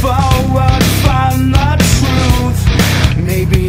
forward, find the truth. Maybe